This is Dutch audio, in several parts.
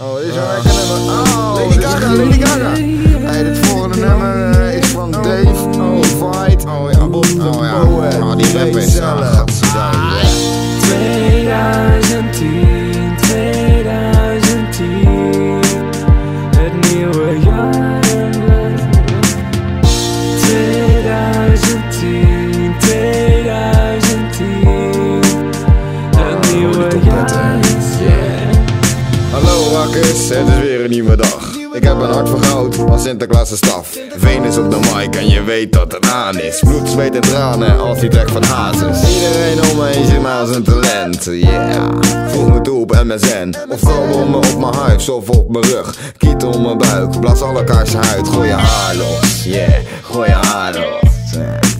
Oh, dit is wel lekker nummer. Oh, Lady Gaga, Lady Gaga. Hey, dit volgende nummer eh, is van Dave. Oh. Oh het is weer een nieuwe dag. Ik heb een hart voor goud als Sinterklaas' staf. Venus op de mic en je weet dat het aan is. Bloed, zweet en tranen als die trek van Hazes. Iedereen om me heen mij als een talent, yeah. Voeg me toe op MSN. Of komen me op mijn huis of op mijn rug. Kieten om mijn buik, blaas alle kaarsen uit. Gooi je haar los, yeah. Gooi je haar los.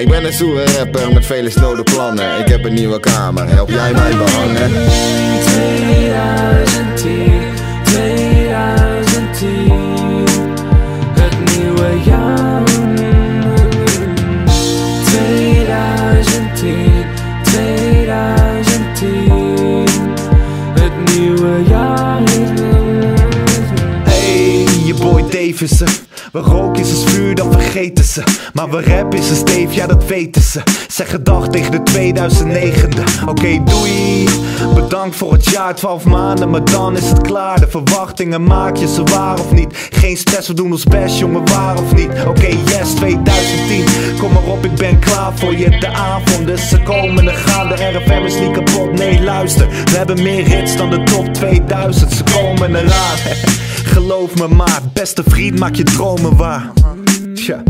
Ik ben een stoere rapper met vele snode plannen. Ik heb een nieuwe kamer, help jij mij behangen? 2010, 2010, het nieuwe jaar. 2010, 2010, het nieuwe jaar. Boy Davidson. We roken is als vuur, dan vergeten ze. Maar we rap is een steef, ja dat weten ze. Zeg gedag tegen de 2009e. Oké, doei. Bedankt voor het jaar, 12 maanden, maar dan is het klaar. De verwachtingen maak je ze waar of niet. Geen stress, we doen ons best, jongen, waar of niet. Oké, yes, 2010. Kom maar op, ik ben klaar voor je. De avonden, ze komen en gaan. De RFM is niet kapot, nee, luister. We hebben meer hits dan de top 2000. Ze komen eraan. Geloof me maar, beste vriend, maak je dromen waar. Tja.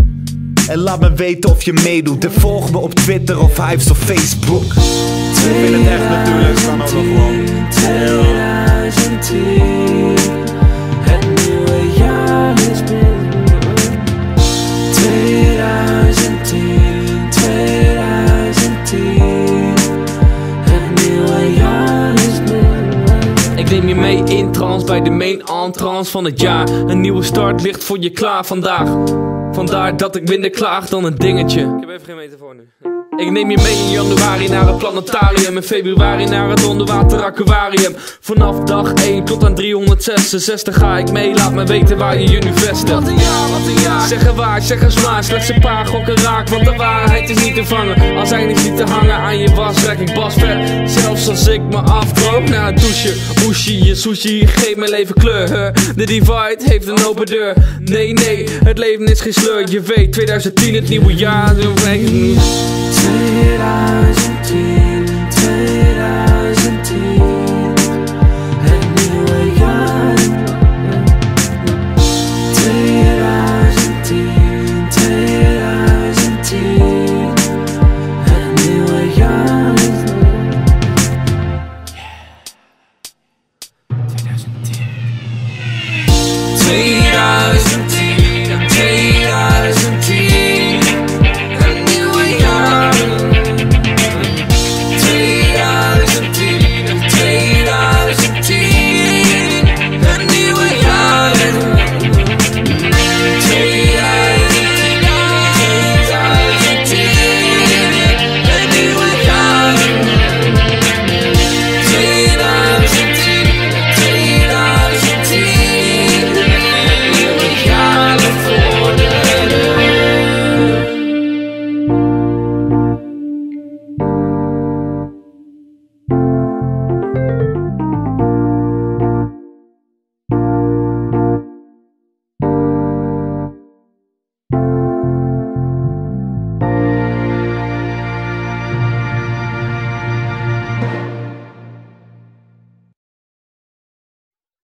En laat me weten of je meedoet. En volg me op Twitter of Hives of Facebook. Ik vind het echt natuurlijk, kan ook nog gewoon. In trance bij de main entrance van het jaar. Een nieuwe start ligt voor je klaar vandaag. Vandaar dat ik minder klaag dan een dingetje. Ik heb even geen metafoor nu. Ik neem je mee in januari naar het planetarium. In februari naar het onderwater aquarium. Vanaf dag 1 tot aan 366 ga ik mee. Laat me weten waar je je nu vestigt. Wat een jaar, wat een jaar. Zeg er waar, zeg er maar. Slechts een paar gokken raak. Want de waarheid is niet te vangen. Als hij niet te hangen aan je was, rek ik bas ver. Zelfs als ik me afdroog na het douchen. Oeshi, je sushi, geef mijn leven kleur. De divide heeft een open deur. Nee, nee, het leven is geen sleur. Je weet, 2010, het nieuwe jaar. 2010